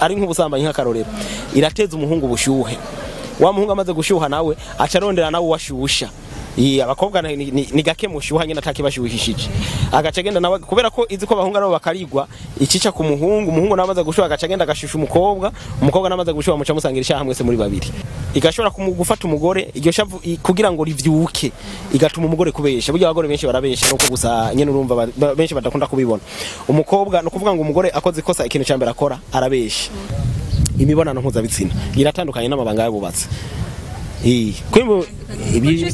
ari nk'ubusambanyi nk'akarorero irateza umuhungu ubushyuhe wa muhungu amaze gushyuha nawe aca arondera nawe uwashusha Iyi abakobwa ni, gake mushyuha nyine atakibashyuhishije agaca agenda nawe kubera ko izi ko abahungu ari bo bakarigwa ikica ku muhungu umuhungu nawe amaze gushyuha agaca agenda agashusha umukobwa umukobwa nawe amaze gushyuha muca musangira icyaha mwese muri babiri. Igashobora gufata umugore iryo shavu kugira ngo rivyuke igatuma umugore kubesha. Burya abagore benshi barabesha nuko gusa nyene urumva benshi badakunda kubibona. Umukobwa no kuvuga ngo umugore akoze ikosa ikintu cya mbere akora arabesha. Imibonano mpuzabitsina. Iratandukanye n'amabanga y'abubatsi.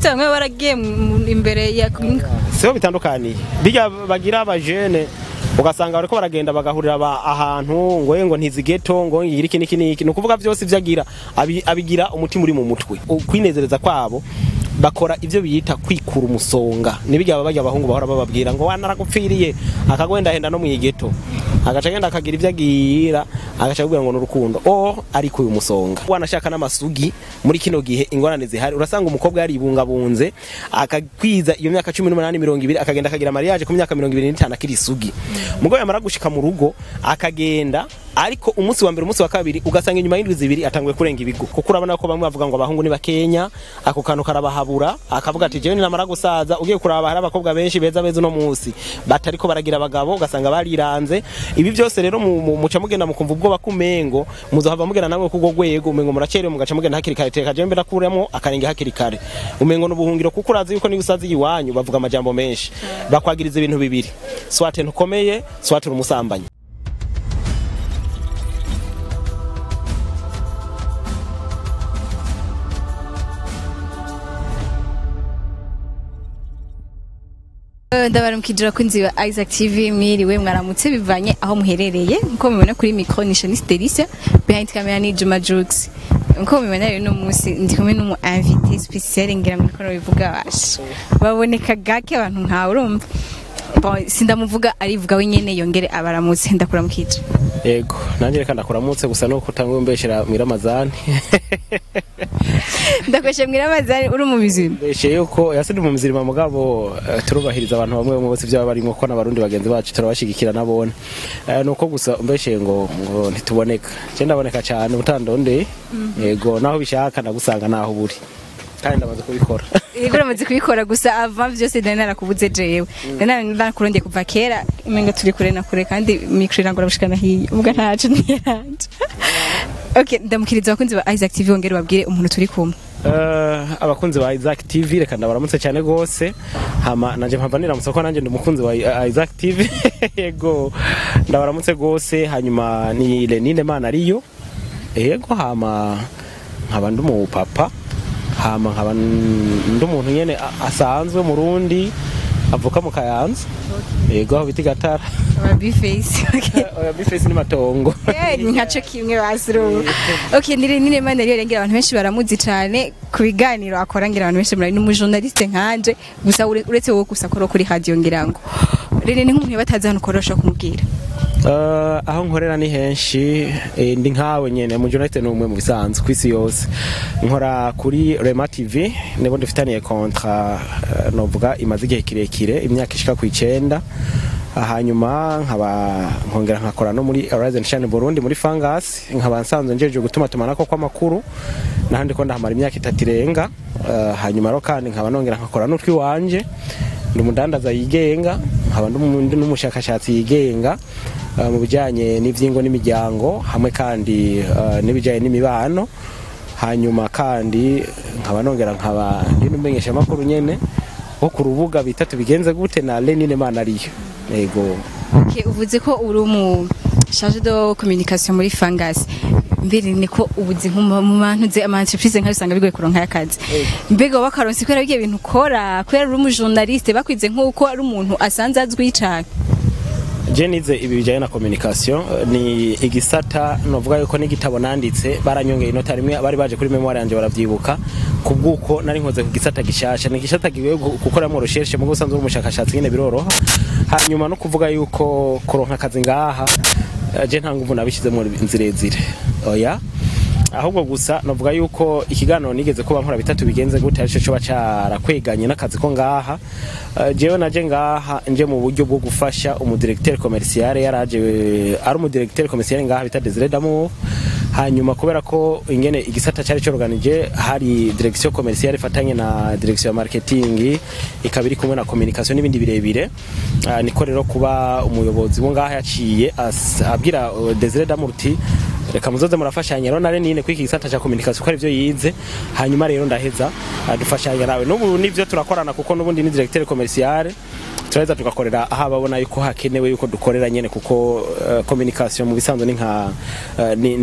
Bamwe baragiye imbere ya siho bitandukaniye bijya bagira abajene ugasanga bariko baragenda bagahurira ahantu ngo ngo ntizigeto ngo yiri iki niki niki ni ukuvuga byose ibyo agira abi- abigira umutima uri mu mutwe. U- kwinezereza kwabo bakora ibyo biyita kwikura umusonga. Nibijya bajya abahungu bahora bababwira ngo wanaragupfiriye akagwenda henda no mu igeto. Agaca agenda akagira ibyo agira agaca akubwira ngo ni urukundo o ariko uyu musonga. Wanashaka n'amasugi muri kino gihe ingorane zihari. Urasanga umukobwa yaribungabunze akakwiza iyo myaka cumi n'umunani mirongo ibiri akagenda akagira mariage ku myaka mirongo ibiri n'itanu akiri isugi. Umugabo yamara gushika mu rugo akagenda ariko umunsi wa mbere umunsi wa kabiri ugasanga inyuma y'indwi zibiri atanguye kurenga ibigo. Kuko urabona ko bamwe bavuga ngo abahungu ni bakenya ako kantu karabahabura akavuga ati jewe ninamara gusaza ugiye kuraba hari abakobwa benshi beza beza uno munsi. Batariko baragira abagabo ugasanga bariranze. Ibi byose rero mu- mu- muca mugenda mukumva ubwoba kumengo muzohava mugenda namwe kugo rwego umengo muracerewe mugaca mugenda hakiri kare. Teka jewe mbera kuremo akarenge hakiri kare. Umengo n'ubuhungiro kuko urazi yuko niba usazi iwanyu bavuga amajambo menshi. Bakwagiriza ibintu bibiri. Swate ntukomeye swate uri umusambanyi ndabaramukije abakunzi ba Isaac TV mwiriwe mwaramutse bivanye aho muherereye. Nkuko mubibona kuri micro ni Shanice Delicia behind camera ni Juma Jux. Nkuko mubibona rero no munsi ndi kumwe n'umu invité spécial ngira niko bivuga basha baboneka gake abantu nkawe urumva. Sindamuvuga arivuga wenyene yongere abaramutse. Ndakuramukije yego nanjye reka ndakuramutse gusa nuko utanguye mbeshera mwiramazani. Ndakweshe mwiramazari uri mu bizima mbeshye yuko yasindi mu mizirima mugabo eh, turubahiriza abantu bamwe bamwe bose byaba barimo ko n'abarundi bagenzi bacu turabashigikira nabone Eh, nuko gusa mbeshye ngo ngo ntituboneka. Je ndaboneka cyane utandondeye yego naho bishaka ndagusanga naho buri kandi ndamaze kubikora. Yego uramaze kubikora gusa ava byose nari narakubuze jewe. Nari narakurondeye kuva kera imenga turi kure na kure kandi mikro irangura bushikana hiyo ubwo ntacu niyanje okay ndamukiriza abakunzi ba Isaac TV wongere babwire umuntu turi kumwe. Eh, abakunzi ba Isaac TV reka ndabaramutse cyane gose hama nanje mpava niramutse ko nanjye ndi umukunzi wa Isaac TV yego ndabaramutse gose hanyuma ni Lenine Mana ariyo yego hama nkaba ndi umupapa. Hama nkaba ndi umuntu nyene a- asanzwe mu Rundi avuka mu Kayanza. Yego aho biti gatara. Aba B-face okay. Oya bifesi ni matongo. Ni nkaco kimwe basuru okay nire nire mana rero ngira abantu benshi baramuzi cyane. Ku biganiro akora ngira abantu benshi muri ni umujournaliste nkanje. Gusa ure- uretse wowe gusa kuri radio ngira ngo. Rero ni nk'umuntu batazi hano ukorosha kumubwira. Aho nkorera ni henshi eh, ndi nkawe nyene mu journaliste numwe mu bisanzwe kwisi yose. Nkora kuri Rema TV nebo ndifitaniye kontra uh, novuga imaze igihe kirekire imyaka ishika ku icenda Ah, hanyuma nkaba nkongera nkakora no muri Horizon Shine Burundi muri Fangas nkaba nsanzwe njeje gutuma tumanako kw'amakuru nahandi ko ndahamara imyaka itatu irenga. Hanyuma rero kandi nkaba nongera nkakora n'utwi wanje. Ndi umudandaza yigenga nkaba n'umushakashatsi yigenga. Mu bijyanye n'ibyingo n'imiryango hamwe kandi uh, n'ibijyanye n'imibano hanyuma kandi nkaba nongera nkaba ndi n'umumenyesha amakuru nyene wo ku rubuga bita tubigenze gute na Lenine Mana ariyo yego uvuze ko uri umu charge de communication muri Fangas. Mbere niko ubuzi mu bantu ze ama entreprise nkayo usanga bigoye kuronka akazi. Mbega wakaronse kwera bigiye bintu ukora, kwera uri umu journaliste bakwize nk'uko ari umuntu asanze azwi cyane. Je nize ibi bijyanye na communication eh, ni igisata novuga yuko n'igitabo nanditse baranyongeye inota rimwe abari baje kuri memoire yanjye baravyibuka ku bw'uko nari nkoze ku gisata gishasha. Ni igisata gu- gukoramo recherche mu gusanzwe umushakashatsi nyine biroroha. Hanyuma no kuvuga yuko kuronka akazi ngaha eh, je nta nguvu nabishizemo nzirezire oya? Ahubwo gusa navuga yuko ikiganiro nigeze kuba nkora bitatu bigenze gute arico coba carakweganye n'akazi ko ngaha. Eh, jewe naje ngaha nje mu buryo bwo gufasha umudirecteur commercial yaraje eh, ari umudirecteur commercial ngaha bita Desire hanyuma kubera ko ingene igisata cyari cyorganije hari direction commercial ifatanye na direction ya marketing ikaba iri kumwe na communication n'ibindi birebire. Ah, niko rero kuba umuyobozi wo ngaha yaciye abwira uh, Desire Damour uti reka muzoze murafashanya. Rero nare nine kwiki gisata cya communication ko ari byo yize hanyuma rero ndaheza ah, dufashanya nawe. N'ubu nivyo turakorana kuko n'ubundi ni directeur commercial. Turaheza tugakorera aho ababona yuko hakenewe yuko dukorera nyene kuko uh, communication mu bisanzwe ni nka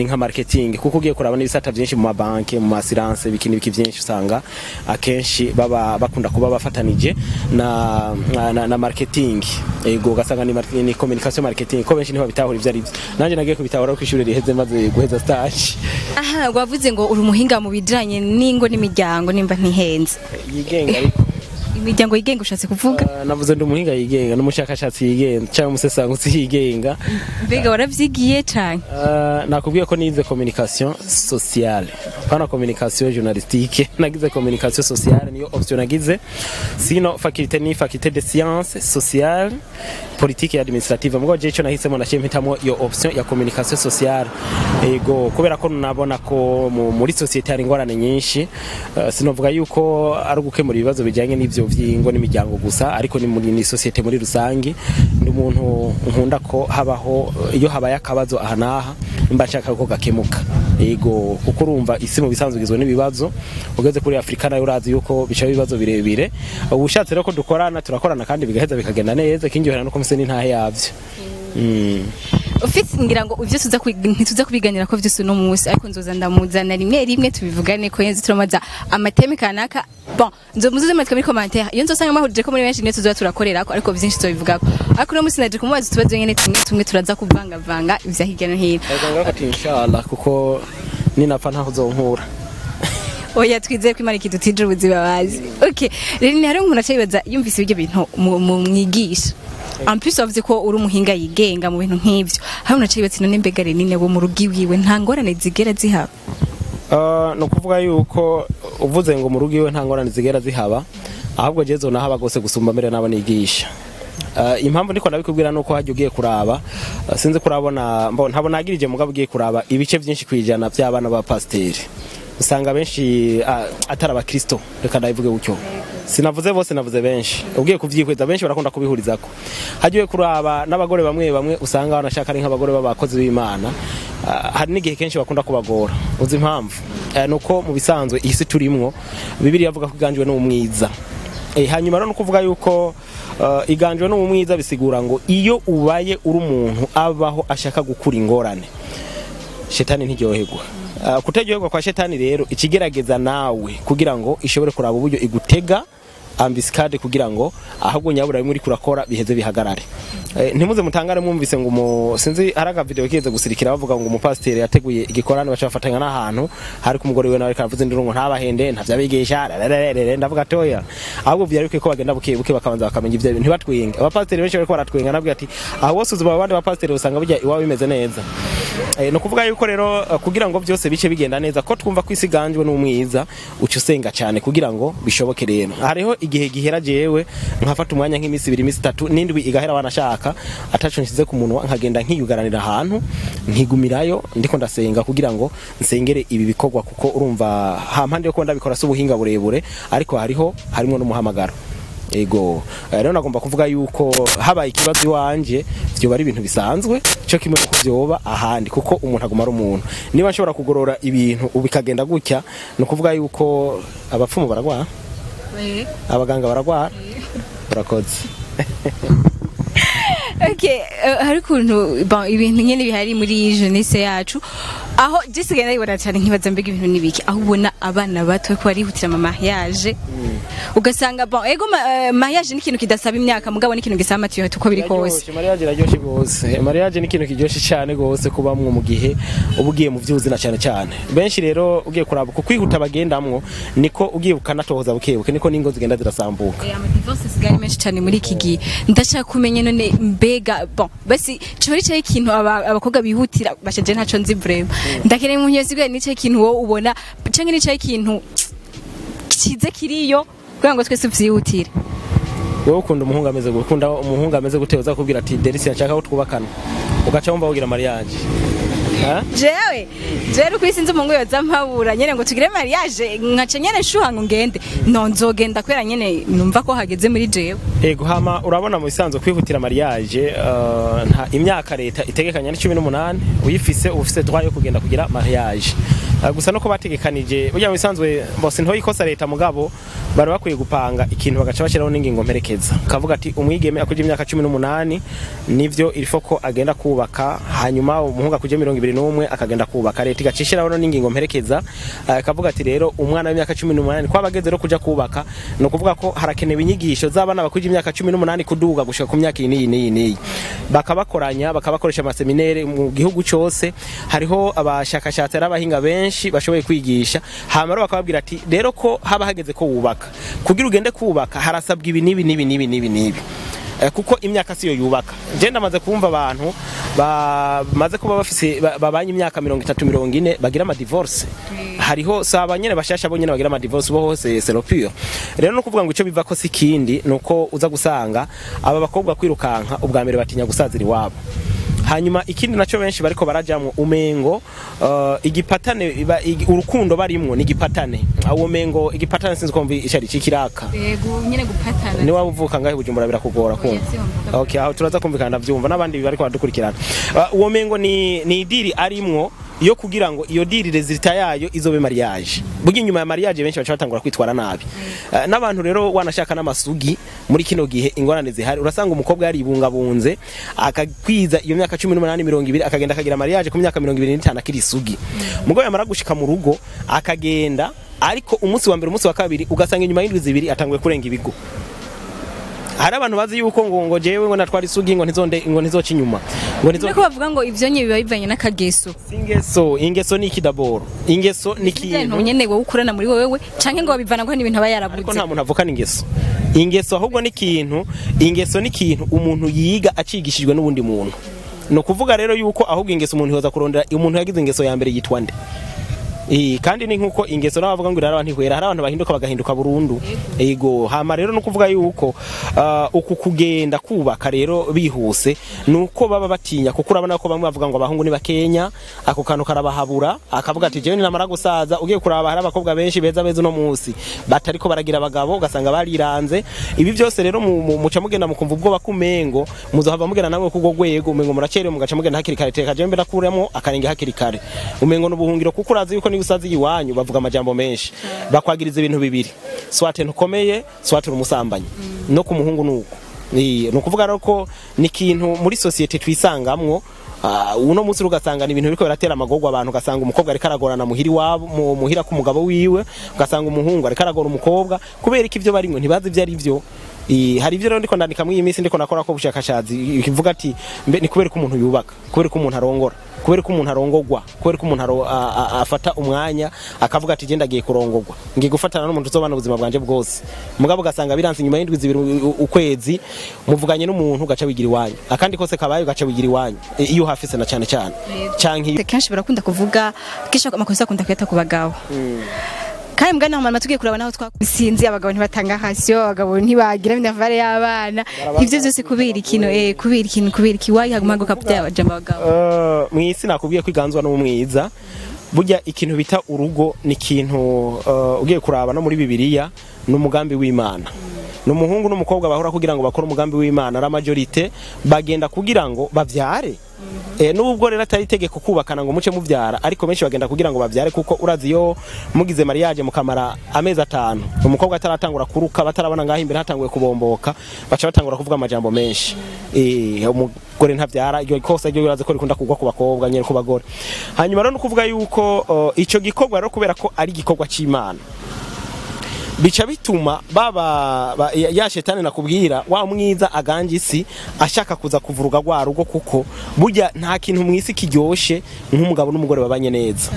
nka marketing. Kuko ugiye kuraba n'ibisata byinshi mu mabanki mu masilance bikini biki byinshi usanga akenshi baba bakunda kuba bafatanije na, na, na, na marketing. Ego ugasanga ni, mar- ni communication marketing. Ko benshi ni ho bitahura ivyo ari byo nanje nagiye kubitahura ku ishuri riheze maze guheza stage. Aha wavuze ngo uri umuhinga mu bijanye n'ingo n'imiryango nimba ntihenze. Yigenga ariko. Imiryango yigenga ushatse kuvuga? Uh, navuze ndi umuhinga yigenga n'umushakashatsi yigenga cyangwa umusesanguzi yigenga mbega waravyigiye cane Uh, nakubwiye ko nize communication sociale. Pana communication journalistique. Nagize communication sociale niyo option nagize. Sino faculté ni faculté de sciences sociales politique et administrative. Mugabo je ico nahisemo naciye mpitamo iyo option ya communication sociale. Ego kubera ko nabona ko muri societe hari ingorane nyinshi. Uh, sinovuga yuko ari ugukemura ibibazo bijyanye n'ivyo vy'ingo n'imiryango gusa ariko ni muri ni societe muri rusange. Ndi umuntu nkunda ko habaho iyo habaye akabazo aha n'aha mba nshaka ko gakemuka. Ego kuko urumva isi mu bisanzwe igizwe n'ibibazo ugeze kuri afurika na yo urazi yuko bicaho ibibazo birebire. Ubu ushatse rero ko dukorana turakorana kandi bigaheza bikagenda neza kingiyohera no komise n'intahe yavyo Mm. ufite ngira ngo kwi- ntituza kubiganira ko vyose uno munsi ariko nzoza ndamuzana rimwe rimwe tubivugane ko yenze turamaza amateme kanaka. Bon nzo muzuze matwe muri commentaire. Iyo nzosanga mahurije ko muri benshi niyo tuzoba turakorerako ariko vyinshi tuzobivugako ariko uno munsi naje kumubaza utubazo nyene tumwe tumwe turaza kuvangavanga ivya hirya no hino. Ati inshallah kuko ninapfa ntaho uzonkura. Oya twizeye ko imana ikidutije ubuzima bazi. Okay rero ni hari umuntu acayibaza yumvise ibyo bintu mwigisha. En plus wavuze ko uri umuhinga yigenga mu bintu nk'ivyo hari umuntu acayibaza none mbega renine wo mu rugo iwiwe nta ngorane zigera zihaba ni ukuvuga yuko uvuze ngo mu rugo iwe nta ngorane zigera zihaba ahubwo jewe zonahaba gose gusumba mbere n'abo nigisha Uh, impamvu ndiko ndabikubwira nuko hajya ugiye kuraba. Uh, sinzi kurabona ntabwo nagirije mugabo ugiye kuraba ibice byinshi kwijana by'abana ba pasiteri. Usanga benshi uh, atari abakristo. Reka ndabivuge gutyo. Sinavuze bose navuze benshi. Ugiye kuvyihweza benshi barakunda kubihurizako. Hagiye kuraba n'abagore bamwe bamwe usanga banashaka ari nk'abagore b'abakozi b'imana. Ah, hari n'igihe kenshi bakunda kubagora. Uzi impamvu? Eh, nuko mu bisanzwe isi turimwo bibiliya avuga ko iganjwe n'umwiza Eh, hanyuma rero nukuvuga yuko uh, iganjwe n'umwiza bisigura ngo iyo ubaye uri umuntu abaho ashaka gukura ingorane. Shetani ntiryoherwa Uh, kutaryoherwa kwa shetani rero ikigerageza nawe kugira ngo ishobore kuraba uburyo igutega ambisikade kugira ngo ahubwo nyabura bimwe uri kurakora biheze bihagarare. Eh, ntimuze mutangare mwumvise ngo sinzi hari akavideo kigeze gusirikira bavuga ngo umupasiteri yateguye igikorane baca bafatanya n'ahantu hari ku mugore we nawe karavuze induru ngo ntabahende ntavyabigisha ndavuga toya ahubwo vyari bikwiye ko bagenda buke buke bakabanza bakamenya ivyo bintu ntibatwenge. Abapasiteri benshi bariko baratwenga nabwo ati aho wose uzuma abandi bapasiteri usanga burya iwabo bimeze neza. Eh, ni ukuvuga yuko rero kugira ngo byose bice bigenda neza ko twumva ko isi iganjwe n'umwiza uca usenga cyane kugira ngo bishoboke rero. Hariho igihe gihera jewe nkafata umwanya nk'iminsi ibiri iminsi itatu n'indwi igahera wanashaka ataco nshyize ku munwa nkagenda nkiyugaranira ahantu nkigumirayo ndiko ndasenga kugira ngo nsengere ibi bikorwa kuko urumva ha mpande yo kuba ndabikora si ubuhinga burebure ariko hariho harimo n'umuhamagaro. Ego Eh, rero nagomba kuvuga yuko habaye ikibazo iwanje vyoba ari ibintu bisanzwe cyo kimwe nuko vyoba ahandi kuko umuntu aguma ari umuntu. Niba nshobora kugorora ibintu ubu bikagenda gutya ni ukuvuga yuko abapfumu baragwara abaganga baragwara urakoze okay uh, hari ukuntu ibintu nyene bihari muri jeunesse yacu. Aho jisigaye ndabibona cyane nkibaza mbega ibintu nibiki aho ubona abana bato ko barihutira mu mariage ugasanga bon ego uh, mariage ni ikintu kidasaba imyaka mugabo ni ikintu gisaba amatiyohati uko biri kose. Mariage iraryoshe gose mariage ni ikintu kiryoshe cyane gose kubamwo mu gihe uba ugiye mu vy'ubuzina cyane cyane. Benshi rero ugiye kuraba ku kwihuta bagendamwo niko ugiye ukanatohoza bukebuke niko n'ingo zigenda zirasambuka. Eh, amadivorce asigaye ari menshi cyane muri iki gihe. Ndashaka kumenya none mbe mbega bon basi cyo cyo ikintu aba- abakobwa bihutira bashaje ntaco nzi vraiment. Ndakeneye mu nyezi gwe nico ikintu wowe ubona canke nico ikintu kize kiriyo kugira ngo twese vyihutire wowe ukunda umuhungu ameze gute? Ukunda umuhungu ameze gute? Uzakubwira ati Delisi nshaka ko twubakana. Ugaca wumva wogira mariage. ha jewe jewe uko isi nzi umungu yoza mpabura nyene ngo tugire mariage nkaca nyene nshuha ngo ngende. No nzogenda kubera nyene numva ko hageze muri jewe. Ego hama urabona mu bisanzwe kwihutira mariage uh, nta imyaka leta itegekanya ni 18 uyifise ufise droit yo kugenda kugira mariage gusa no bategekanije burya mu bisanzwe bose nto ikosa leta mugabo bari bakwiye gupanga ikintu bagaca bashiraho n'ingingo mperekeza kavuga ati umwigeme akuje imyaka 18 nivyo ilifo ko agenda kubaka hanyuma umuhungu akuje 21 akagenda kubaka. Leta igacishiraho n'ingingo mperekeza uh, kavuga ati rero umwana w'imyaka 18 kwa bageze rero kuja kubaka no kuvuga ko harakenewe inyigisho z'abana bakuje imyaka 18 kuduga gushika ku myaka iyi n'iyi n'iyi n'iyi. Bakabakoranya bakabakoresha amaseminere mu gihugu cyose hariho abashakashatsi n'abahinga benshi bashoboye kwigisha. Rero bakababwira ati rero ko haba hageze ko wubaka. Kugira ugende kubaka harasabwa ibi n'ibi n'ibi n'ibi n'ibi n'ibi. Eh, kuko imyaka siyo yubaka. Je ndamaze kumva abantu bamaze kuba bafise ba- babanye imyaka mirongo itatu mirongo ine bagira amadivorce. Hariho saba nyene bashasha bo nyene bagira amadivorce bo hose pur rero no kuvuga ngo ico biva ko si kindi nuko uza gusanga aba bakobwa kwirukanka ubwa mbere batinya gusazira iwabo. Hanyuma ikindi na cyo benshi bariko barajamwo umengo uh, igipatane urukundo barimwo ni igipatane. Uwo mengo igipatane sinzi cikiraka yego nyene gupatana. Ni waba uvuka ngahe bujumbura birakugora kumva. Aho turaza kumvikana ndavyumva. N'abandi bariko baradukurikirana. Uh, uwo mengo ni ni idiri arimwo yo kugira ngo iyo diri resulta yayo izobe mariage. Burya inyuma ya mariage benshi baca batangura kwitwara nabi. Uh, n'abantu rero wanashaka n'amasugi muri kino gihe ingorane zihari. Urasanga umukobwa yaribungabunze akakwiza iyo myaka 18 mirongo ibiri akagenda akagira mariage ku myaka mirongo ibiri n'itanu akiri isugi. Mugabo yamara gushika mu rugo akagenda ariko umunsi wa mbere umunsi wa kabiri ugasanga inyuma y'indwi zibiri atanguye kurenga ibigo. Hari abantu bazi yuko ngo ngo jewe ngo natwara isugi ngo ntizonde ngo ntizoca inyuma. Ngo ntizo Niko bavuga ngo ivyo nye biba bivanye n'akageso. Ingeso ingeso ni ikidaboro. Ingeso ni ikintu nyene wowe ukurana muri wewe canke ngo babivana ngo n'ibintu aba ariko yarabuze nta muntu avukana ingeso ingeso ahubwo ni ikintu ingeso ni ikintu umuntu yiga acigishijwe n'ubundi muntu. Ni ukuvuga rero yuko ahubwo ingeso umuntu yoza kurondera umuntu yagize ingeso ya mbere yitwa nde? Kandi ni nk'uko ingeso n'abavuga ngo irara ntihwera hari abantu bahinduka bagahinduka burundu. Ego hama rero no kuvuga yuko uh, uku kugenda kubaka rero bihuse nuko baba batinya kuko urabona ko bamwe bavuga ngo abahungu ni bakenya ako kantu karabahabura akavuga ati jewe namara gusaza ugiye kuraba hari abakobwa benshi beza beza uno munsi. Batariko baragira abagabo ugasanga bariranze. Ibi byose rero mu- mu- muca mugenda mukumva ubwoba kumengo muzohava mugenda namwe kugo gwego umengo muracerewe mugaca mugenda hakiri kare. Teka jewe mbere akuremo akarenge hakiri kare. Umengo n'ubuhungiro kuko urazi yuko niba usazi iwanyu bavuga amajambo menshi. Bakwagiriza ibintu bibiri. Swate ntukomeye swate umusambanyi no ku muhungu nuko. Ni ukuvuga rero ko ni ikintu muri sosiyete twisangamwo Ah, uno munsi ugasanga ni ibintu biriko biratera amagorwa abantu. Ugasanga umukobwa ariko aragorana muhiri wabo mu- muhira k'umugabo wiwe. Ugasanga umuhungu ariko aragora umukobwa. Kubera ko ivyo barimwe ntibazi ivyo ari vyo I- hari ivyo rero ndiko ndandika muri iyi minsi ndiko nakora ko ubushakashatsi. Ikivuga ati mbe ni kubera ko umuntu yubaka kubera ko umuntu arongora. Kubera ko umuntu arongogwa kubera ko umuntu afata umwanya akavuga ati genda agiye kurongogwa ngiye gufatana n'umuntu uzobana ubuzima bwanje bwose. Mugabo ugasanga biranze inyuma y'indwi zibiri ukwezi muvuganye n'umuntu ugaca wigira iwanyu. Akandi kose kabaye ugaca wigira iwanyu. Iyo uhafise na cyane cyane kenshi barakunda kuvuga kenshi amakosa akunda kuyata ku bagabo kandi mbwa naho mama tugiye kuraba naho twakusinzi abagabo ntibatanga hasiyo abagabo ntibagira minavare y'abana. Ivyo byose kubera ikintu eh kubera ikintu kubera iki wayi haguma guka by'abajamba abagabo? Eh, mw'isi nakubwiye ko iganzwa n'umwiza burya ikintu bita urugo ni ikintu eh, ugiye kuraba no muri bibiliya ni umugambi w'imana. Ni umuhungu n'umukobwa bahora kugira ngo bakore umugambi w'imana. La majorite bagenda kugira ngo bavyare Eh, nubwo rero atari itegeko kubakana ngo muce muvyara ariko benshi bagenda kugira ngo bavyare kuko urazi iyo mugize mariage mukamara amezi atanu. Umukobwa ataratangura kuruka batarabona ngaho imbere hatanguye kubomboka baca batangura kuvuga amajambo menshi. Eh umugore ntavyara iryo kosa ryo urazi ko rikunda kugwa ku bakobwa nyene ku bagore. Hanyuma rero no kuvuga yuko uh, ico gikorwa rero kubera ko ari igikorwa c'Imana. Bica bituma baba ba, ya, shetani nakubwira wa mwiza aganje isi ashaka kuza kuvuruga rwa rugo kuko burya nta kintu mwisi kiryoshe nk'umugabo n'umugore babanye neza.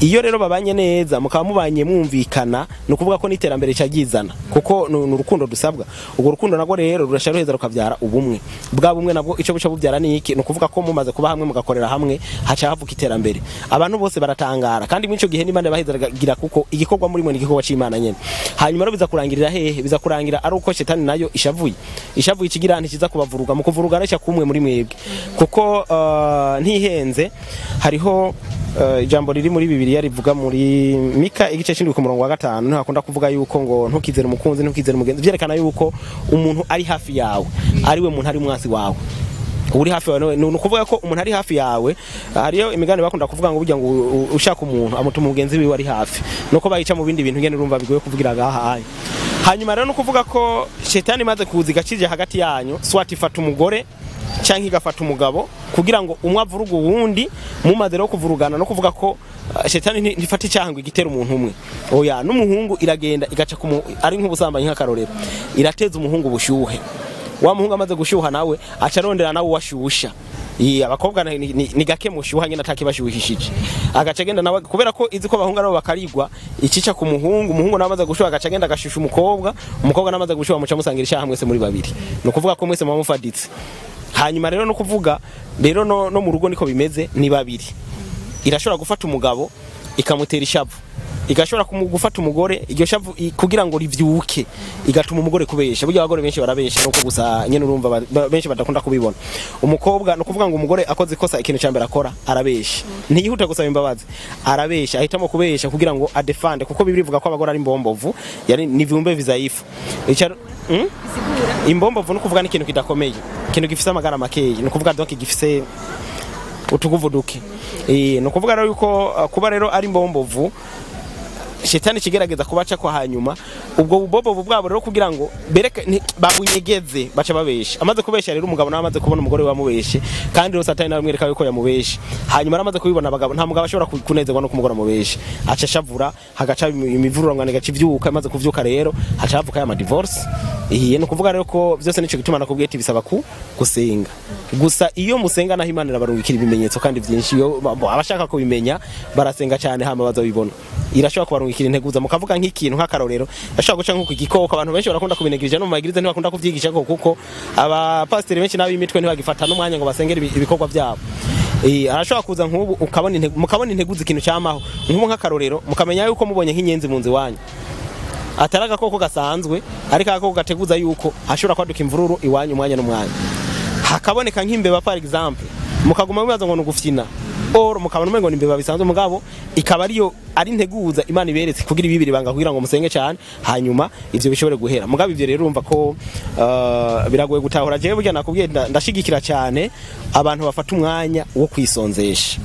Iyo rero babanye neza mukaba mubanye mwumvikana ni ukuvuga ko n'iterambere cyagizana kuko ni urukundo dusabwa. Urwo rukundo nabwo rero rurashya ruheza rukabyara ubumwe. Bwa bumwe nabwo icyo buca bubyara ni iki? Ni ukuvuga ko mumaze kuba hamwe mugakorera hamwe haca havuka iterambere. Abantu bose baratangara. Kandi muri icyo gihe n'imana bahezeragira kuko igikorwa muri mwe ni igikorwa cy'imana nyene. Hanyuma rero biza kurangirira hehe? Biza kurangira ari uko shetani na yo ishavuye. Ishavuye ikigira ntikiza kubavuruga mu kuvuruga arashya kumwe muri mwebwe. Kuko uh, ntihenze hariho uh, ijambo riri muri bibiliya rivuga muri mika igice cy'indwi ku murongo wa gatanu. Niho hakunda kuvuga yuko ngo ntukizere umukunzi ntukizere umugenzi byerekana yuko umuntu ari hafi yawe ari we muntu ari umwansi wawe. Uri hafi yawe ni ukuvuga ko umuntu ari hafi yawe hariyo imigani bakunda kuvuga ngo burya ngo ushaka umuntu amutuma umugenzi wiwe ari hafi. Nuko bayica mu bindi bintu ngene urumva bigoye kuvugira agahaye hanyuma rero ni ukuvuga ko shetani imaze kuza igakije hagati yanyu swati umugore cyangwa igafata umugabo kugira ngo umwe avuruge uwundi mumaze rero kuvurugana no kuvuga ko uh, shetani nti- ntifata icyaha ngo igitere umuntu umwe. Oya n'umuhungu iragenda igaca ari nk'ubusambanyi nk'akarorero. Irateza umuhungu ubushyuhe wa muhungu amaze gushyuha nawe aca arondera nawe uwashusha Iyi, abakobwa ni, gake mushyuha nyine atakibashyuhishije agaca agenda nawe kubera ko izi ko abahungu ari bo bakarigwa ikica ku muhungu umuhungu nawe amaze gushyuha agaca agenda agashusha umukobwa umukobwa nawe amaze gushyuha muca musangira icyaha mwese muri babiri. Ni ukuvuga ko mwese muba mufaditse hanyuma rero no kuvuga rero no, mu rugo niko bimeze ni babiri. Irashobora gufata umugabo ikamutera ishavu. Igashobora gufata umugore iryo shavu kugira ngo rivyuke igatuma umugore kubesha. Burya abagore benshi barabesha nuko gusa nyene urumva benshi badakunda kubibona. Umukobwa no kuvuga ngo umugore akoze ikosa ikintu cya mbere akora arabesha. Ntiyihuta gusaba imbabazi arabesha. Ahitamo kubesha kugira ngo adefande. Kuko bibiri bivuga ko abagore ari imbombovu yani ni viumbe vizaifu Ica- hmm? imbombovu ni ukuvuga ni ikintu kidakomeye. Ikintu gifise amagara makeyi. Ni ukuvuga donc gifise utuguvu duke Eh, ni ukuvuga rero yuko kuba rero ari mbombovu shetani kigerageza kubaca ko hanyuma ubwo bubobovu bwabo rero kugira ngo bereke babunyegeze baca babesha amaze kubesha rero umugabo nawe amaze kubona umugore wamubeshe kandi rero satani nawe amwereka yuko yamubeshe. Hanyuma aramaze kubibona abagabo nta mugabo ashobora ku- kunezerwa no kumugore amubeshe. Aca ashavura hagaca imi- imivururangano igaca ivyuka imaze kuvyuka rero haca havuka ya divorce. Ihiye ni ukuvuga rero ko byose nico gituma nakubwiye ati bisaba ku gusenga. Gusa iyo musenga naho imana irabarungikira ibimenyetso kandi byinshi iyo abashaka kubimenya barasenga cyane hama bazabibona irashobora kubarungikira integuza mukavuga nk'ikintu nk'akarorero. Ashobora guca nk'uko igikoko abantu benshi barakunda kubinegirija no mu magirize ntibakunda kuvyigisha ko kuko abapasiteri benshi n'ab'imitwe ntibagifata n'umwanya ngo basengere ibi- ibikorwa byabo. Arashobora kuza nk'ubu mukabona integuza ikintu cyamaho. Nk'ubu nk'akarorero mukamenya yuko mubonye nk'inyenzi mu nzu iwanyu. Atari agakoko gasanzwe ariko agakoko gateguza yuko hashobora kwaduka imvururu iwanyu umwanya n'umwanya. Hakaboneka nk'imbeba par exemple. Mukaguma mubaza ngo ni ugufyina or mukabona umengo ni imbeba bisanzwe mugabo ikaba ariyo ari integuza imana iberetse kugira ibibiri banga kugira ngo musenge cyane hanyuma ivyo bishobore guhera. Mugabo ivyo rero urumva ko uh, biragoye gutahura. Jewe burya nakubwiye nda- ndashigikira cyane abantu bafata umwanya wo kwisonzesha.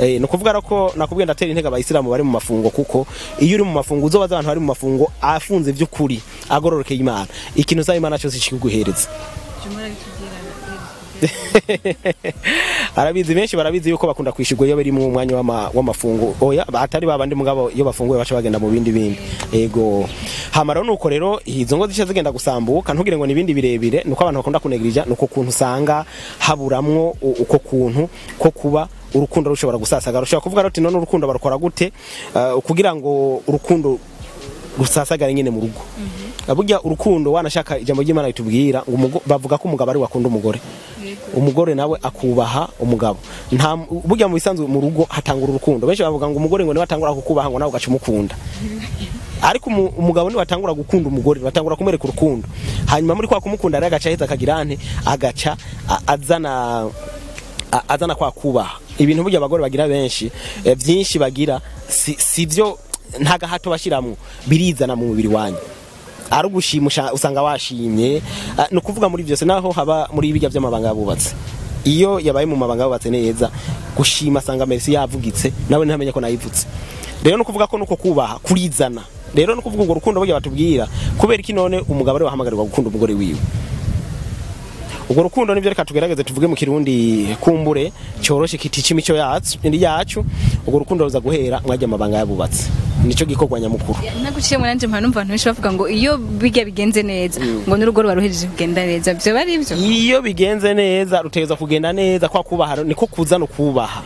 Eh, ni ukuvuga rero ko nakubwiye ndatera intege abayisilamu bari mu mafungo kuko iyo uri mu mafungo uzobaza abantu bari mu mafungo afunze by'ukuri agororokeye imana. Ikintu uzaba imana cyose kiguhereza. arabizi benshi barabizi yuko bakunda kwishigwa iyo bari mu mwanya w'ama- w'amafungo oya atari babandi mugabo iyo bafunguye baca bagenda mu bindi bindi. Ego. Hama rero nuko rero izo ngo zica zigenda gusambuka ntugire ngo ni ibindi birebire nuko abantu bakunda kunegirija nuko kuntu usanga haburamwo uko kuntu ko kuba urukundo rushobora gusasagara. Ushobora kuvuga rero uti none urukundo barukora gute? Uh, kugira ngo urukundo rusasagare nyine mu rugo. Burya urukundo wanashaka ijambo ry'imana ritubwira bavuga ko umugabo ari we akunda umugore. Umugore nawe akubaha umugabo. Nta burya mu bisanzwe mu rugo hatangura urukundo. Benshi bavuga ngo umugore ngo ni we atangura kukubaha ngo nawe ugaca umukunda. Ariko umu- umugabo ni we atangura gukunda umugore batangura kumwereka urukundo. Hanyuma muri kwa kumukunda rero agaca aheza akagira ante agaca azana azana kwa kubaha. Ibintu burya abagore bagira benshi eh, byinshi bagira si byo nta gahato bashiramwo birizana mu mubiri wanyu. Ari ugushimusha usanga washimye Ah, ni ukuvuga muri byose naho haba muri bijya by'amabanga yabubatse iyo yabaye mu mabanga yabubatse neza gushima asanga merci yavugitse nawe ntamenye ko nayivutse. Rero ni ukuvuga ko nuko kubaha kurizana. Rero ni ukuvuga urwo rukundo burya batubwira. Kubera iki none umugabo ari wahamagarirwa gukunda umugore wiwe. Ubwo rukundo ni byo reka tugerageze tuvuge mu kirundi kumbure cyoroshe kitica imico yacu ubwo rukundo ruza guhera mwajya amabanga yabubatse. Nicyo gikorwa nyamukuru. Naguciye muri nanje mpamvu abantu benshi bavuga ngo iyo bijya bigenze neza. Ngo n'urugo ruba ruhejeje kugenda neza. Byo bari ibyo iyo bigenze neza rutegeza kugenda neza kwa kubaha. Niko kuzana ukubaha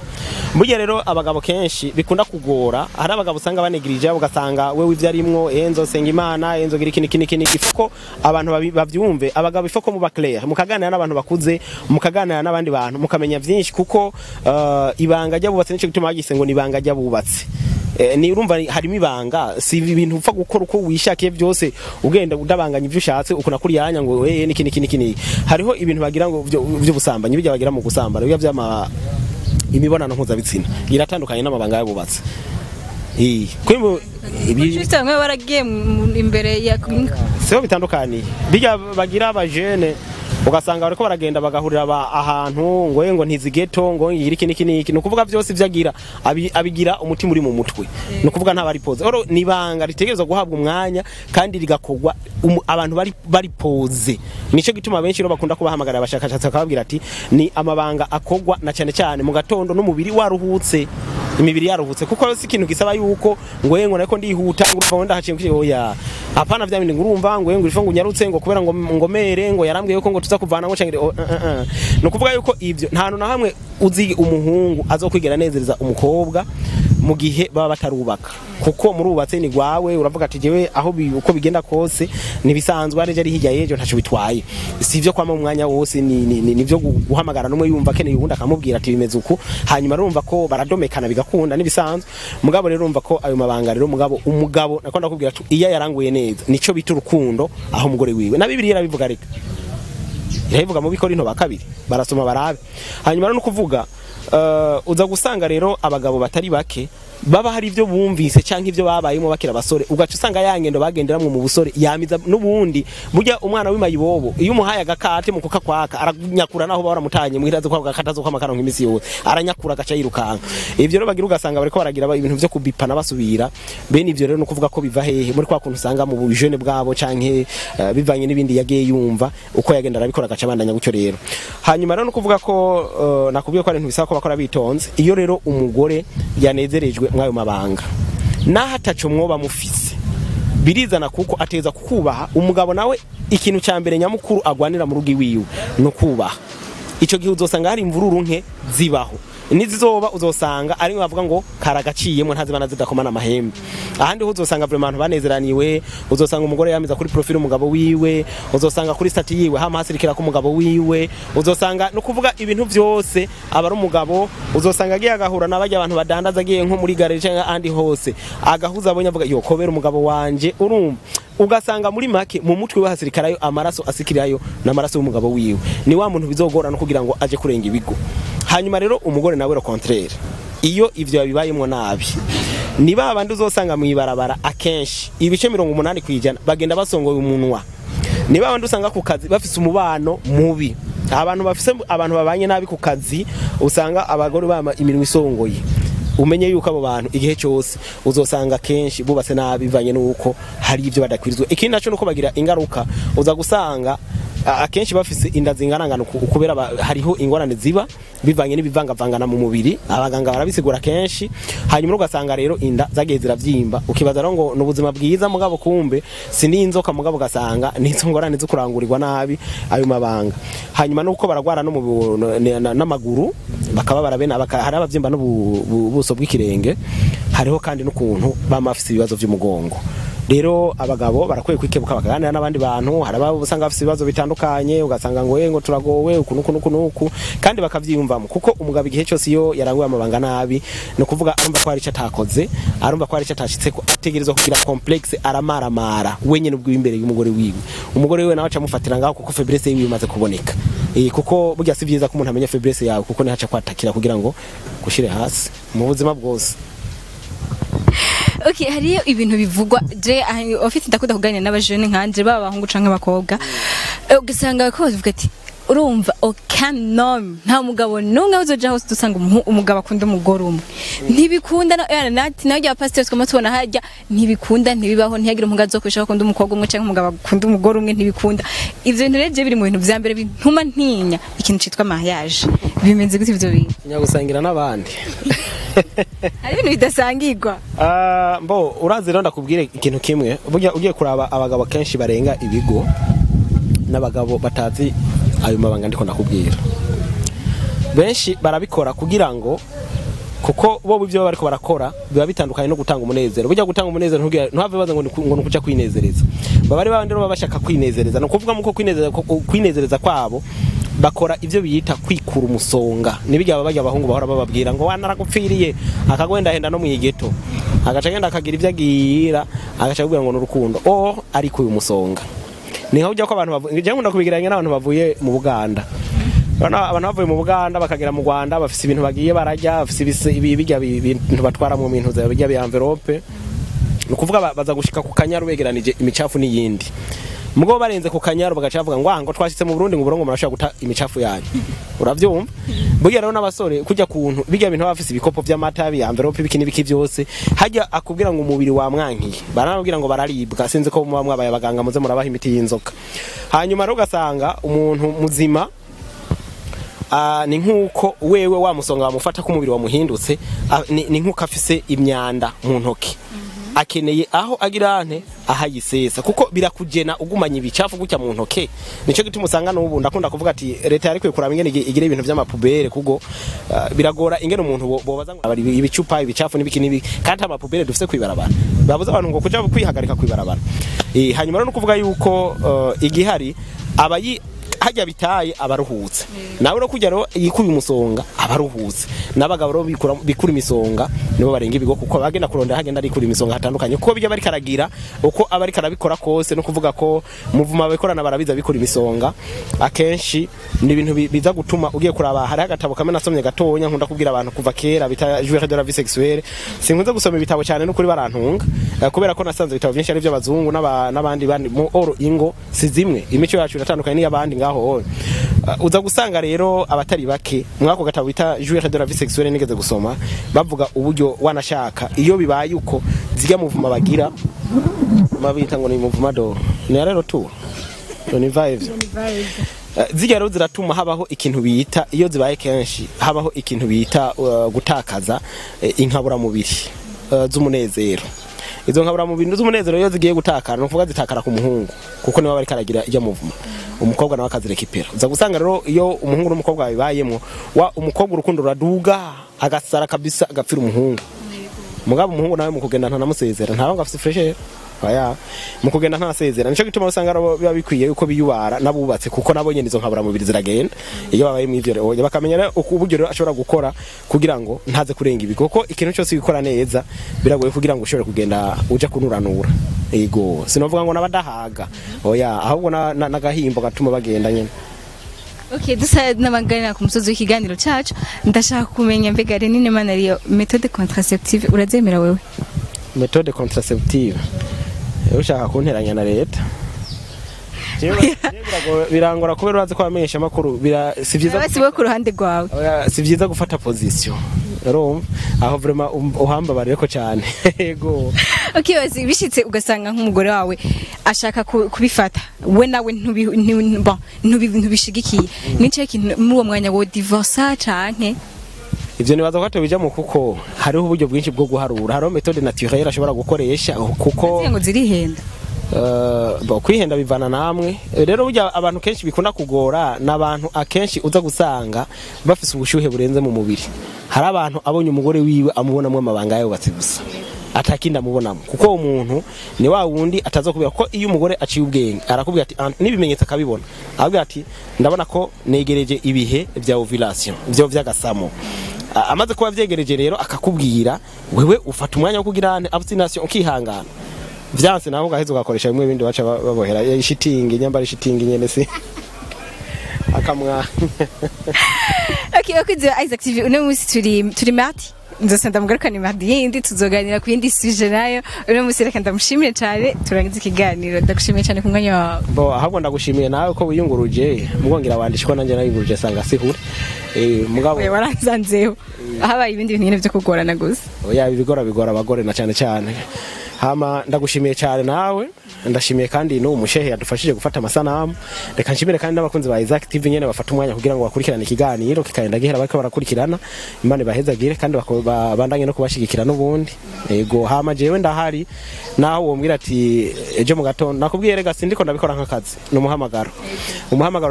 burya rero abagabo kenshi bikunda kugora hari abagabo usanga banegirije ugasanga wewe ivyo arimwo enzo senga imana enzo gira ikini kini kini ifoko abantu bavyumve. Abagabo ifoko muba clair mukaganira n'abantu bakuze mukaganira n'abandi bantu mukamenya vyinshi kuko uh, ibanga ry'abubatsi nico gituma bagise ngo ni ibanga ry'abubatsi. Eh, urumva harimo ibanga si ibintu upfa gukora uko wishakiye byose ugenda udabanganya ivyo ushatse ukuna kuri yanya ngo eh niki niki niki hariho ibintu bagira ngo vyo vyo busambanyi bijya bagira mu gusambana bijya vyama imibonano mpuzabitsina. Iratandukanye n'amabanga y'abubatsi. Juste bamwe baragiye imbere ya siho bitandukaniye bijya bagira abajene. Ugasanga bariko baragenda bagahurira ahantu ngo ngo ntizigeto ngo ngira iki niki niki. Nukuvuga byose vyagira abi- abigira umutima uri mu mutwe. Nukuvuga nta bari pose oro nibanga ritegerezwa guhabwa umwanya kandi rigakogwa umu- abantu bari bari pose nico gituma benshi rero bakunda kubahamagarira abashakashatsi bakababwira ati ni amabanga akogwa na cyane cyane mu gatondo n'umubiri waruhutse. Imibiri yaruhutse kuko si ikintu gisaba yuko ngo yengo nako ndihuta ngo urumva wenda haciye oya apana vya bindi ngo urumva ngo yengo ifa ngo unyarutse ngo kubera ngo ngomere ngo yarambwiye yuko ngo tuza kuvana ngo cangire oh, uh. no kuvuga yuko ivyo nta hantu na hamwe uzi umuhungu azokwigera nezereza umukobwa mu gihe baba batarubaka. Kuko murubatse ni gwawe uravuga ati jewe aho uko bigenda kose nibisanzwe ari ari hirya yejo ntaco bitwaye? Si ivyo kwama mu mwanya wose ni ni, ni, ni vyo gu- guhamagara numwe yumva akeneye ubundi akamubwira ati bimeze uku? Hanyuma urumva ko baradomekana bigakunda nibisanzwe mugabo rero urumva ko ayo mabanga rero mugabo umugabo nako ndakubwira ati iya yaranguye neza. Nico bita urukundo aho umugore wiwe. Na bibiliya irabivuga reka irabivuga mu bikorinto ba kabiri barasoma barabe. Hanyuma no kuvuga uh, uza gusanga rero abagabo batari bake baba hari ibyo bumvise cyangwa ibyo babayemo bakira abasore ugaca usanga ya ngendo bagenderamwe mu busore yamiza n'ubundi burya umwana w'imayibobo iyo umuhaye agakate mu kukakwaka aranyakura naho baramutanye muhira zo kwa gakata zo kwamakana nk'imisi yose aranyakura agaca yirukanka. Ivyo rero bagira ugasanga bariko baragira ba- ibintu vyo kubipana basubira bene ivyo rero no kuvuga ko biva hehe muri kwa kuntu usanga mu bujene bwabo canke uh, bivanye n'ibindi yagiye yumva uko yagenda arabikora agaca bandanya gutyo rero. Hanyuma rero no kuvuga ko uh, nakubwiye ko ari ibintu bisaba ko bakora bitonze iyo rero umugore yanezerejwe mwayo mabanga. Naho ataco mwoba mufise birizana kuko ateza kukubaha. Umugabo nawe ikintu cya mbere nyamukuru agwanira mu rugo iwiwe ni ukubaha. Icyo gihe uzosanga hari imvururu nke zibaho. Nizizoba uzosanga ari bavuga ngo karagaciyemo ntazibana zidakomana amahembe. Ahandi uzosanga vraiment abantu banezeraniwe uzosanga umugore yamiza kuri profile umugabo wiwe uzosanga kuri stati yiwe hama hasirikira ku mugabo wiwe uzosanga no kuvuga ibintu byose aba ari umugabo uzosanga agiye agahura n'abajya abantu badandaza agiye nko muri gare cyangwa ahandi hose. Agahuza abonye avuga yo kobera umugabo wanje urumva. Ugasanga muri make mu mutwe we hasirikarayo amaraso asikirayo n'amaraso y'umugabo wiwe. Ni wa muntu bizogora no kugira ngo aje kurenga ibigo. Hanyuma rero umugore nawe ro contraire. Iyo ivyo yabibayemo nabi. Ni ba bandi uzosanga mu ibarabara akenshi. Ibice mirongo umunani kwijana bagenda basongoye umunwa. Ni ba bandi usanga ku kazi bafise umubano mubi. Abantu bafise abantu babanye nabi ku kazi usanga abagore bama imirimo isongoye. Umenye yuko abo bantu igihe cyose uzosanga kenshi bubatse nabi bivanye n'uko hari ibyo badakwirizwa. Ikindi naco nuko bagira ingaruka. Uza gusanga akenshi bafise inda zinganangana kubera hariho ingorane ziba bivanye n'ibivangavangana mu mubiri. Abaganga barabisigura kenshi hanyuma ugasanga rero inda zagiye ziravyimba ukibaza rero ngo ni ubuzima bwiza mugabo kumbe? Si n'inzoka mugabo ugasanga ni izo ngorane zo kurangurirwa nabi ayo mabanga. Hanyuma nuko baragwara n'amaguru bakaba barabena baka- hari abavyimba n'ubuso bw'ikirenge hariho kandi n'ukuntu bama bafise ibibazo vy'umugongo. Rero abagabo barakwiye kwikebuka bakaganira n'abandi bantu hari ababo usanga bafite ibibazo bitandukanye ugasanga ngo ngo turagowe uku nuku nuku nuku kandi bakavyiyumvamo. Kuko umugabo igihe cyose iyo yaranguye amabanga nabi ni ukuvuga arumva ko hari icyo atakoze arumva ko hari icyo atashitseko ategerezwa kugira complexe aramaramara. Wenyine ubwo imbere y'umugore wiwe. Umugore wiwe nawe acamufatira ngaho kuko faiblesse yiwe imaze kuboneka. Eh, kuko burya si byiza ko umuntu amenya faiblesse yawe kuko nihaca kwatakira kugira ngo gushire hasi. Mu buzima bwose. Okay hariyo ibintu bivugwa. Je ofite ndakunda kuganira n'abajene nkanje baba abahungu canke abakobwa. Eh, ugasanga ko bavuga ati urumva homme nta mugabo n'umwe uzoja hose dusanga umugabo akunda umugore umwe. Ntibikunda nawe rya pasiteri twama tubona harya ntibikunda ntibibaho ntihagire umugabo azokwishaka akunda umukobwa umwe canke umugabo akunda umugore umwe ntibikunda. Ivyo bintu rero biri mu bintu vya mbere bintuma ntinya ikintu citwa mariage bimeze gute ivyo bintu? Nyagusangira n'abandi. Hari ibintu bidasangirwa Ah, mbo urazi rero ndakubwire ikintu kimwe. Ugiye kuraba abagabo kenshi barenga ibigo n'abagabo batazi ayo mabanga ndiko ndakubwira. Benshi barabikora kugira ngo kuko bo ibyo baba bariko barakora biba bitandukanye no gutanga umunezero. Burya gutanga umunezero ntuhave baza ngo ngo ni ukuja kwinezereza. Baba ari babandi baba bashaka kwinezereza. Ni ukuvuga muko kwinezereza kwabo bakora ibyo biyita kwikura umusonga. Nibijya baba abahungu bahora bababwira ngo wanaragupfiriye akagwendahenda no mwigeto agaca agenda akagira ibyo agira agaca akubwira ngo ni urukundo. O ariko uyu musonga. Ni ho ujya ko abantu bavuye njyewe nkunda kubigereranya n'abantu bavuye mu Buganda. Abantu bavuye mu Buganda bakagera mu Rwanda bafise ibintu bagiye barajya bafise ibise- ibi- bijya bi- bintu batwara mu bintu bijya bi envelope. Ni ukuvuga ba- baza gushika ku kanyaru begeranije imicafu n'iyindi. Mugabo barenze ku kanyaru bagaca bavuga ngo ah ngo twashitse mu Burundi ngo uburongo murashobora guta imicafu yanyu. Uravyumva? Burya rero n'abasore kujya kuntu bijya bintu bafise ibikopo vy'amata bi envelope biki byose hajya akubwira ngo umubiri wamwankiye baranabwira ngo bararibwa sinzi ko muba mwabaye abaganga muze murabaha imiti y'inzoka. Hanyuma rero ugasanga umuntu muzima ni nk'uko wewe wa musonga wamufata ko umubiri wamuhindutse ni nk'uko afise imyanda mu ntoki. Akeneye aho agira ante ahayisesa kuko birakugena ugumanya ibicafu gutya mu ntoke. Nico gituma usanga n'ubu ndakunda kuvuga ati leta yari kwiye kuraba ingene igi- igira ibintu vy'amapubere kuko ah, biragora ingene umuntu bo- bobaza ngo ibicupa ibicafu n'ibiki n'ibiki. Kandi amapubere dufise kwibarabara. Babuze abantu ngo kuja kwihagarika kwibarabara. Eh hanyuma no kuvuga yuko eh, igihari abayi hajya bitaye abaruhutse. Nawe no kujya yikuye umusonga abaruhutse. N'abagabo bikura imisonga nibo barenga ibigo kuko bagenda kurondera hagenda arikura imisonga hatandukanye. Kuko bijya bari karagira uko aba ari karabikora kose no kuvuga ko muvuma abakorana barabiza bikura imisonga. Akenshi ni ibintu bi- biza gutuma ugiye kuraba hari agatabo kamwe nasomye gatonya nkunda kubwira abantu kuva kera bita joueur de la vie sexuelle. Sinkunze gusoma ibitabo cyane no kuri barantunga eh, kubera ko nasanze ibitabo byinshi ari by'abazungu n'aba- n'abandi bandi. Mu oro ingo si zimwe. Imico yacu iratandukanye n'iy'abandi ngaho. Uh, uza gusanga rero abatari bake mwako gatabo bita joueur de la vie sexuelle nigeze gusoma bavuga uburyo wanashaka. Iyo bibaye uko zirya muvuma bagira mabita ngo ni muvuma do ni rero tu? Ni vibe. Eh, zirya rero ziratuma habaho ikintu bita iyo zibaye kenshi habaho ikintu bita uh, gutakaza eh, inkaburamubiri uh, z'umunezero. Izo nkaburamubiri z'umunezero iyo zigiye gutakara ni ukuvuga zitakara ku muhungu kuko ni we bari karagira ijya muvuma. Umukobwa nawe akazirekipera uza gusanga rero iyo umuhungu n'umukobwa bibayemo wa umukobwa urukundo ruraduga agasara kabisa agapfira umuhungu. Mugabo umuhungu nawe mu kugenda ntanamusezera ntawe ngo afite fresher oya mu kugenda ntasezera nico gituma usanga biba bikwiye yuko biyubara nabubatse kuko nabo nyene izo nkabura mubiri ziragenda. Iyo babaye mu ivyo rero bakamenya uburyo rero ashobora gukora kugira ngo ntaze kurenga ibigo. Kuko ikintu cyose gikora neza biragoye kugira ngo ushobore kugenda uja kunuranura ego sinovuga ngo nabadahaga. Oya ahubwo na- na- n'agahimbo gatuma bagenda nyene. Okay, dusa n'amaganira ku musozi w'ikiganiro cyacu ndashaka kumenya mbega Renine Mana ariyo méthode contraceptive. Urazemera wewe? Méthode contraceptive. Ushaka kunteranya na leta. Birangora kubera urazi ko abamenyesha amakuru. Si vyiza gufata urumva? Aho vraiment um- uhambabarire cyane yego. Okay basi bishitse ugasanga nk'umugore wawe ashaka ku- kubifata. We nawe ntubishigikiye. Nico kintu muri uwo mwanya wo divorce canke ivyo nibaza ko atobijamo kuko hariho uburyo bwinshi bwo guharura. Hariho méthode naturelle ashobora gukoresha kuko zirihenda. Uh, bo, kwihenda bivana namwe. Rero burya abantu kenshi bikunda kugora n'abantu akenshi uza gusanga bafise ubushyuhe burenze mu mubiri. Hari abantu abonye umugore wiwe amubonamo amabanga yubatse gusa. Atakindi amubonamo. Kuko uwo muntu ni wa wundi atazokubwira ko iyo umugore aciye ubwenge arakubwira ati "Ah, n'ibimenyetso akabibona. Akabwira ati ndabona ko negereje ibihe vya ovulation vyo vy'agasamo A- amaze kuba vyegereje rero akakubwira wewe ufata umwanya wo kugira ane abstination ukihangana. Vyanse naho ugaheza ugakoresha bimwe bindi baca ba- babohera. Ishitingi nyambara ishitingi nyene si? Akamwa. Okay ba Isaac TV uno munsi turi turi mardi nzosa ndamugarukana mardi yindi tuzoganira ku yindi suje na yo. Uno munsi reka ndamushimire cyane turangiza ikiganiro. Ndagushimiye cyane ku mwanya wawe. Bo ahubwo ndagushimiye nawe ko wiyunguruje mubwongera wandisha ko nanjye nayunguruje sanga sihure eh mugabo waranzanzeho. Habaye ibindi bintu byo kugorana gusa. Oya ibigora bigora abagore na cyane cyane. Hama ndagushimiye cyane nawe ndashimiye kandi n'uwo mushehe yadufashije gufata amasanamu. Reka nshimire kandi n'abakunzi ba Isaac TV nyene bafata umwanya kugira ngo bakurikirane ikiganiro kikagenda gihera bariko barakurikirana. Imana ibahezagire kandi bandanye no kubashigikira n'ubundi. Yego hama jewe ndahari. Naho wombwira ati ejo mu gatondo nakubwiye rega sindiko ndabikora nk'akazi. Ni umuhamagaro.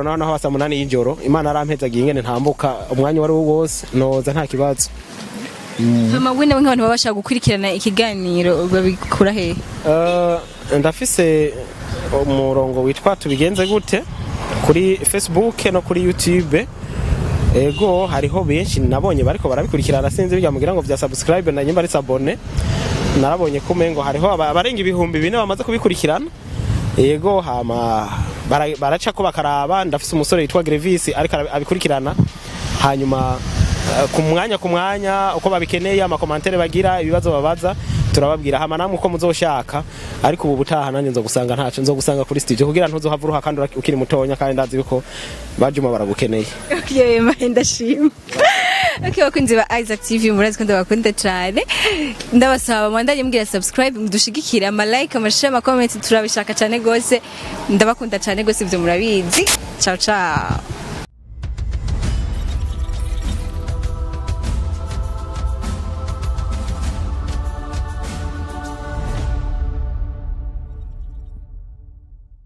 Naho naho saa munani y'ijoro imana arampezagiye ingene ntambuka. Umwanya uwo ari wo wose. Noza nta kibazo. Hama we nawe nk'abantu baba bashaka gukurikirana ikiganiro babikura hehe Eh, ndafise umurongo witwa tubigenze gute kuri facebook no kuri youtube. Ego hariho benshi nabonye bariko barabikurikirana sinzi bijya mugira ngo vya subscribe na nyimba ari sabone. Narabonye kumengo hariho aba- abarenga ibihumbi bine bamaze kubikurikirana. Ego hama bara- baraca ko bakaraba. Ndafise umusore yitwa Grevis ariko abikurikirana. Hanyuma ku mwanya ku mwanya uko babikeneye amakomantere bagira ibibazo babaza turababwira. Hama namwe uko muzoshaka ariko ubu butaha nanjye nzogusanga ntaco nzogusanga kuri studio kugira ntuzohava uruha kandi ukiri mutonya kandi ndazi yuko bajuma baragukeneye. Okay, mbaye ndashima. Okay, bakunzi ba Isaac TV murazi ko ndabakunda cyane ndabasaba mwandanye mbwira subscribe mudushigikire ama like amashare ama comment turabishaka cyane gose ndabakunda cyane gose ibyo murabizi. Ciao ciao.